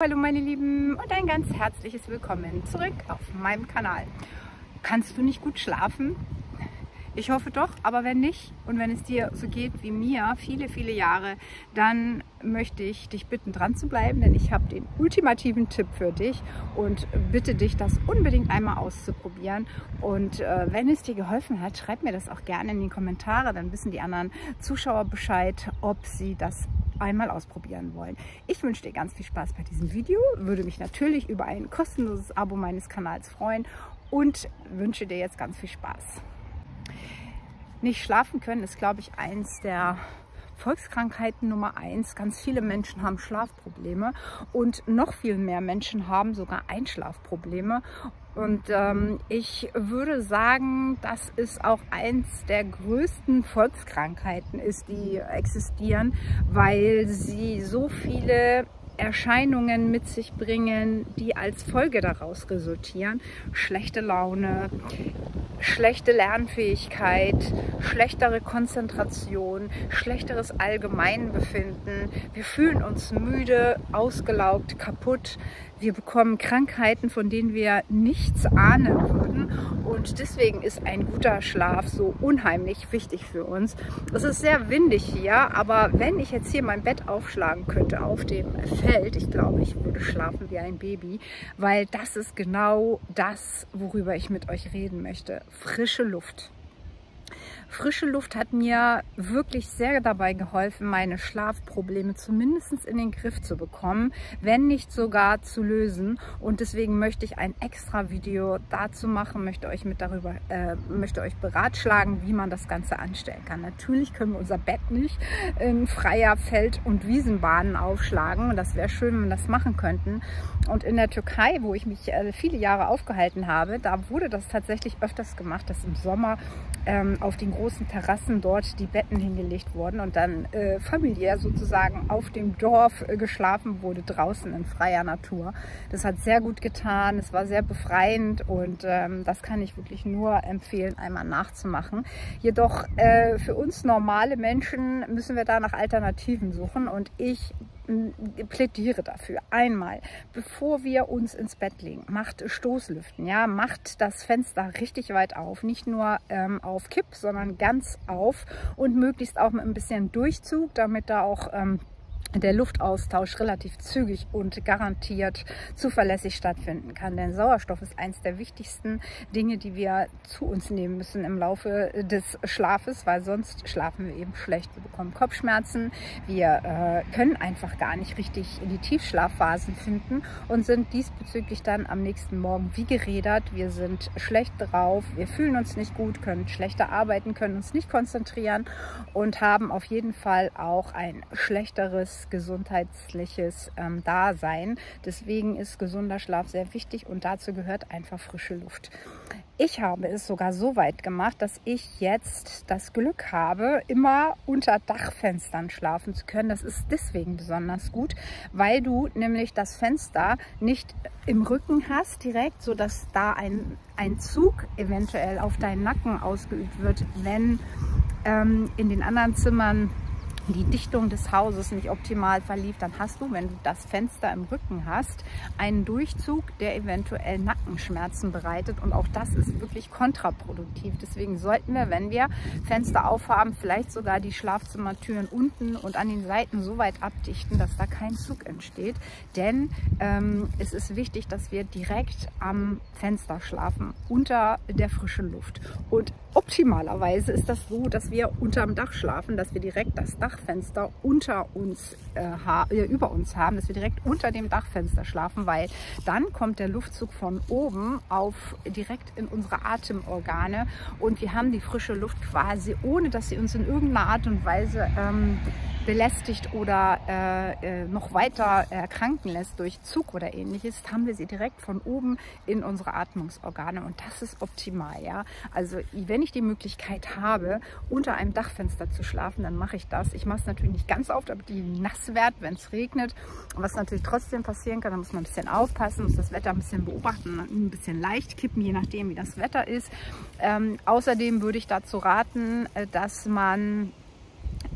Hallo meine Lieben und ein ganz herzliches Willkommen zurück auf meinem Kanal. Kannst du nicht gut schlafen? Ich hoffe doch, aber wenn nicht und wenn es dir so geht wie mir, viele, viele Jahre, dann möchte ich dich bitten, dran zu bleiben, denn ich habe den ultimativen Tipp für dich und bitte dich, das unbedingt einmal auszuprobieren. Und äh, wenn es dir geholfen hat, schreib mir das auch gerne in die Kommentare, dann wissen die anderen Zuschauer Bescheid, ob sie das einmal ausprobieren wollen. Ich wünsche dir ganz viel Spaß bei diesem Video, würde mich natürlich über ein kostenloses Abo meines Kanals freuen und wünsche dir jetzt ganz viel Spaß. Nicht schlafen können ist, glaube ich, eins der Volkskrankheiten Nummer eins. Ganz viele Menschen haben Schlafprobleme und noch viel mehr Menschen haben sogar Einschlafprobleme. Und ähm, ich würde sagen, dass es auch eins der größten Volkskrankheiten ist, die existieren, weil sie so viele Erscheinungen mit sich bringen, die als Folge daraus resultieren. Schlechte Laune, schlechte Lernfähigkeit, schlechtere Konzentration, schlechteres Allgemeinbefinden. Wir fühlen uns müde, ausgelaugt, kaputt. Wir bekommen Krankheiten, von denen wir nichts ahnen würden. Und deswegen ist ein guter Schlaf so unheimlich wichtig für uns. Es ist sehr windig hier, aber wenn ich jetzt hier mein Bett aufschlagen könnte auf dem Feld, ich glaube, ich würde schlafen wie ein Baby, weil das ist genau das, worüber ich mit euch reden möchte. Frische Luft. Frische Luft hat mir wirklich sehr dabei geholfen, meine Schlafprobleme zumindest in den Griff zu bekommen, wenn nicht sogar zu lösen. Und deswegen möchte ich ein extra Video dazu machen, möchte euch mit darüber, äh, möchte euch beratschlagen, wie man das Ganze anstellen kann. Natürlich können wir unser Bett nicht in freier Feld- und Wiesenbahnen aufschlagen. Und das wäre schön, wenn wir das machen könnten. Und in der Türkei, wo ich mich äh, viele Jahre aufgehalten habe, da wurde das tatsächlich öfters gemacht, dass im Sommer ähm, auf den großen Terrassen dort die Betten hingelegt wurden und dann äh, familiär sozusagen auf dem Dorf äh, geschlafen wurde, draußen in freier Natur. Das hat sehr gut getan, es war sehr befreiend und ähm, das kann ich wirklich nur empfehlen, einmal nachzumachen. Jedoch äh, für uns normale Menschen müssen wir da nach Alternativen suchen und ich plädiere dafür. Einmal, bevor wir uns ins Bett legen, macht Stoßlüften, ja, macht das Fenster richtig weit auf, nicht nur ähm, auf Kipp, sondern ganz auf und möglichst auch mit ein bisschen Durchzug, damit da auch ähm, der Luftaustausch relativ zügig und garantiert zuverlässig stattfinden kann. Denn Sauerstoff ist eines der wichtigsten Dinge, die wir zu uns nehmen müssen im Laufe des Schlafes, weil sonst schlafen wir eben schlecht. Wir bekommen Kopfschmerzen, wir äh, können einfach gar nicht richtig in die Tiefschlafphasen finden und sind diesbezüglich dann am nächsten Morgen wie gerädert. Wir sind schlecht drauf, wir fühlen uns nicht gut, können schlechter arbeiten, können uns nicht konzentrieren und haben auf jeden Fall auch ein schlechteres gesundheitliches ähm, Dasein. Deswegen ist gesunder Schlaf sehr wichtig und dazu gehört einfach frische Luft. Ich habe es sogar so weit gemacht, dass ich jetzt das Glück habe, immer unter Dachfenstern schlafen zu können. Das ist deswegen besonders gut, weil du nämlich das Fenster nicht im Rücken hast direkt, sodass da ein, ein Zug eventuell auf deinen Nacken ausgeübt wird, wenn ähm, in den anderen Zimmern die Dichtung des Hauses nicht optimal verlief, dann hast du, wenn du das Fenster im Rücken hast, einen Durchzug, der eventuell Nackenschmerzen bereitet und auch das ist wirklich kontraproduktiv. Deswegen sollten wir, wenn wir Fenster aufhaben, vielleicht sogar die Schlafzimmertüren unten und an den Seiten so weit abdichten, dass da kein Zug entsteht. Denn ähm, es ist wichtig, dass wir direkt am Fenster schlafen, unter der frischen Luft. Und optimalerweise ist das so, dass wir unterm Dach schlafen, dass wir direkt das Dach Dachfenster unter uns, äh, äh, über uns haben, dass wir direkt unter dem Dachfenster schlafen, weil dann kommt der Luftzug von oben auf direkt in unsere Atemorgane. Und wir haben die frische Luft quasi, ohne dass sie uns in irgendeiner Art und Weise ähm, belästigt oder äh, äh, noch weiter erkranken lässt durch Zug oder ähnliches, haben wir sie direkt von oben in unsere Atmungsorgane und das ist optimal. Ja? Also wenn ich die Möglichkeit habe, unter einem Dachfenster zu schlafen, dann mache ich das. Ich mache es natürlich nicht ganz auf, damit die nass wird, wenn es regnet. Was natürlich trotzdem passieren kann, da muss man ein bisschen aufpassen, muss das Wetter ein bisschen beobachten, ein bisschen leicht kippen, je nachdem wie das Wetter ist. Ähm, außerdem würde ich dazu raten, äh, dass man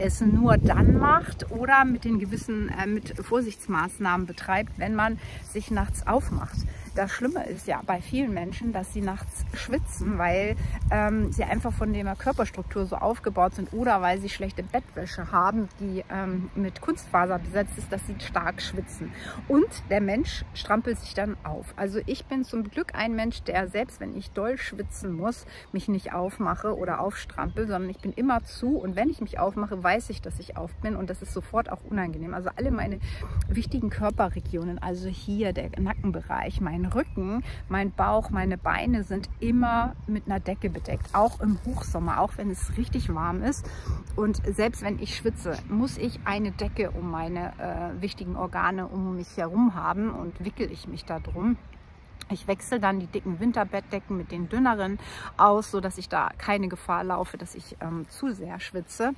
es nur dann macht oder mit den gewissen äh, mit Vorsichtsmaßnahmen betreibt, wenn man sich nachts aufmacht. Das Schlimme ist ja bei vielen Menschen, dass sie nachts schwitzen, weil ähm, sie einfach von der Körperstruktur so aufgebaut sind oder weil sie schlechte Bettwäsche haben, die ähm, mit Kunstfaser besetzt ist, dass sie stark schwitzen. Und der Mensch strampelt sich dann auf. Also ich bin zum Glück ein Mensch, der selbst wenn ich doll schwitzen muss, mich nicht aufmache oder aufstrampel, sondern ich bin immer zu und wenn ich mich aufmache, weiß ich, dass ich auf bin und das ist sofort auch unangenehm. Also alle meine wichtigen Körperregionen, also hier der Nackenbereich, mein mein Rücken, mein Bauch, meine Beine sind immer mit einer Decke bedeckt. Auch im Hochsommer, auch wenn es richtig warm ist. Und selbst wenn ich schwitze, muss ich eine Decke um meine äh, wichtigen Organe um mich herum haben und wickel ich mich da drum. Ich wechsle dann die dicken Winterbettdecken mit den dünneren aus, sodass ich da keine Gefahr laufe, dass ich ähm, zu sehr schwitze.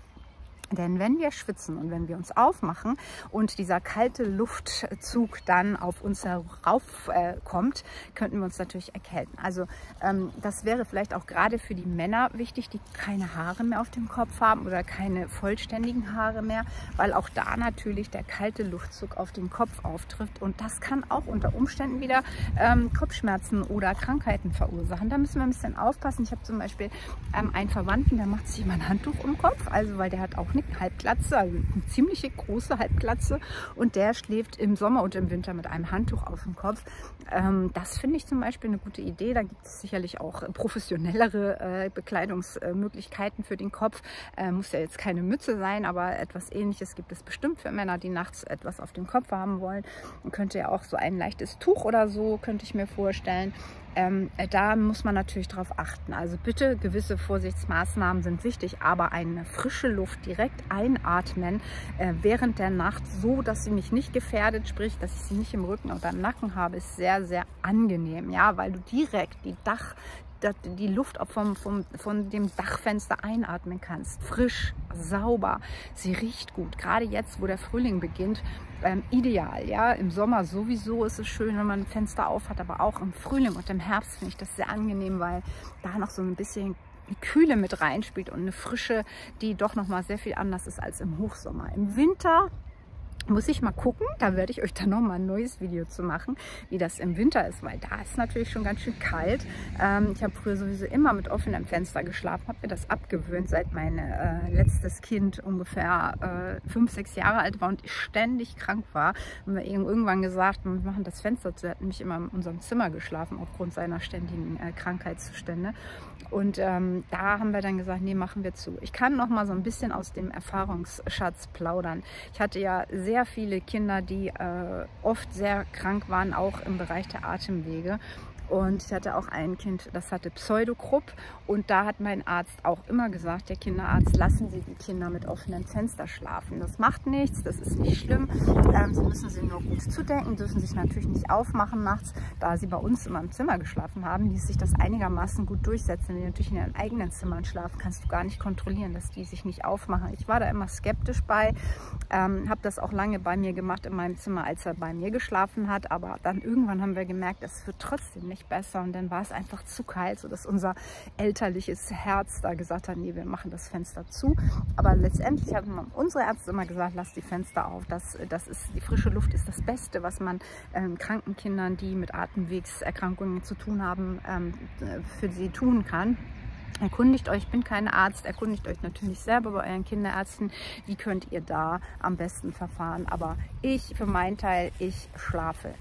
Denn wenn wir schwitzen und wenn wir uns aufmachen und dieser kalte Luftzug dann auf uns heraufkommt, äh, könnten wir uns natürlich erkälten. Also ähm, das wäre vielleicht auch gerade für die Männer wichtig, die keine Haare mehr auf dem Kopf haben oder keine vollständigen Haare mehr, weil auch da natürlich der kalte Luftzug auf den Kopf auftrifft und das kann auch unter Umständen wieder ähm, Kopfschmerzen oder Krankheiten verursachen. Da müssen wir ein bisschen aufpassen. Ich habe zum Beispiel ähm, einen Verwandten, der macht sich immer ein Handtuch um den Kopf, also weil der hat auch eine Halbglatze, also eine ziemliche große Halbglatze und der schläft im Sommer und im Winter mit einem Handtuch auf dem Kopf. Ähm, das finde ich zum Beispiel eine gute Idee. Da gibt es sicherlich auch professionellere äh, Bekleidungsmöglichkeiten für den Kopf. Äh, muss ja jetzt keine Mütze sein, aber etwas ähnliches gibt es bestimmt für Männer, die nachts etwas auf dem Kopf haben wollen. Man könnte ja auch so ein leichtes Tuch oder so, könnte ich mir vorstellen. Ähm, da muss man natürlich darauf achten. Also bitte, gewisse Vorsichtsmaßnahmen sind wichtig, aber eine frische Luft direkt einatmen äh, während der Nacht, so dass sie mich nicht gefährdet, sprich, dass ich sie nicht im Rücken oder im Nacken habe, ist sehr, sehr angenehm, ja, weil du direkt die Dach, die Luft vom, vom, von dem Dachfenster einatmen kannst. Frisch, sauber, sie riecht gut. Gerade jetzt, wo der Frühling beginnt, ähm, ideal. Ja, Im Sommer sowieso ist es schön, wenn man ein Fenster auf hat, aber auch im Frühling und im Herbst finde ich das sehr angenehm, weil da noch so ein bisschen eine Kühle mit reinspielt und eine Frische, die doch noch mal sehr viel anders ist als im Hochsommer. Im Winter muss ich mal gucken, da werde ich euch dann noch mal ein neues Video zu machen, wie das im Winter ist, weil da ist natürlich schon ganz schön kalt. Ähm, ich habe früher sowieso immer mit offenem Fenster geschlafen, habe mir das abgewöhnt, seit mein äh, letztes Kind ungefähr äh, fünf, sechs Jahre alt war und ich ständig krank war. Haben wir irgendwann gesagt, wir machen das Fenster zu. Er hat nämlich immer in unserem Zimmer geschlafen, aufgrund seiner ständigen äh, Krankheitszustände. Und ähm, da haben wir dann gesagt, nee, machen wir zu. Ich kann noch mal so ein bisschen aus dem Erfahrungsschatz plaudern. Ich hatte ja sehr sehr viele Kinder, die äh, oft sehr krank waren, auch im Bereich der Atemwege. Und ich hatte auch ein Kind, das hatte Pseudokrupp. Und da hat mein Arzt auch immer gesagt, der Kinderarzt, lassen Sie die Kinder mit offenem Fenster schlafen. Das macht nichts, das ist nicht schlimm. Ähm, sie müssen sie nur gut zudenken, dürfen sich natürlich nicht aufmachen nachts. Da sie bei uns immer im Zimmer geschlafen haben, ließ sich das einigermaßen gut durchsetzen. Wenn die natürlich in ihren eigenen Zimmern schlafen, kannst du gar nicht kontrollieren, dass die sich nicht aufmachen. Ich war da immer skeptisch bei, ähm, habe das auch lange bei mir gemacht in meinem Zimmer, als er bei mir geschlafen hat. Aber dann irgendwann haben wir gemerkt, es wird trotzdem nicht nicht besser. Und dann war es einfach zu kalt, sodass unser elterliches Herz da gesagt hat, nee, wir machen das Fenster zu. Aber letztendlich haben unsere Ärzte immer gesagt, lass die Fenster auf. Das, das ist, die frische Luft ist das Beste, was man ähm, kranken Kindern, die mit Atemwegserkrankungen zu tun haben, ähm, für sie tun kann. Erkundigt euch, ich bin kein Arzt, erkundigt euch natürlich selber bei euren Kinderärzten, wie könnt ihr da am besten verfahren. Aber ich für meinen Teil, ich schlafe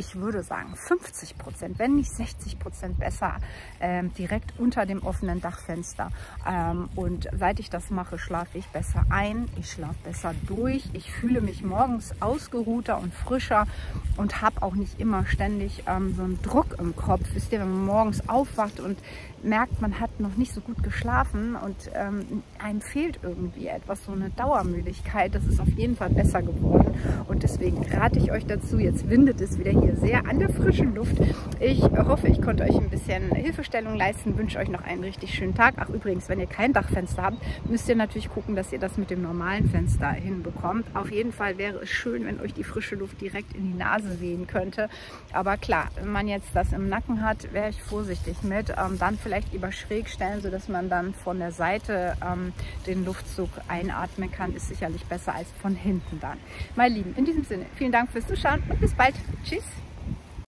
ich würde sagen 50 Prozent, wenn nicht 60 Prozent besser, ähm, direkt unter dem offenen Dachfenster. Ähm, und seit ich das mache, schlafe ich besser ein, ich schlafe besser durch, ich fühle mich morgens ausgeruhter und frischer und habe auch nicht immer ständig ähm, so einen Druck im Kopf. Wisst ihr, wenn man morgens aufwacht und merkt, man hat noch nicht so gut geschlafen und ähm, einem fehlt irgendwie etwas, so eine Dauermüdigkeit, das ist auf jeden Fall besser geworden. Und deswegen rate ich euch dazu, jetzt windet es wieder hier hier sehr an der frischen Luft. Ich hoffe, ich konnte euch ein bisschen Hilfestellung leisten, wünsche euch noch einen richtig schönen Tag. Ach übrigens, wenn ihr kein Dachfenster habt, müsst ihr natürlich gucken, dass ihr das mit dem normalen Fenster hinbekommt. Auf jeden Fall wäre es schön, wenn euch die frische Luft direkt in die Nase wehen könnte. Aber klar, wenn man jetzt das im Nacken hat, wäre ich vorsichtig mit. Ähm, dann vielleicht lieber schräg stellen, sodass man dann von der Seite ähm, den Luftzug einatmen kann. Ist sicherlich besser als von hinten dann. Meine Lieben, in diesem Sinne, vielen Dank fürs Zuschauen und bis bald. Tschüss.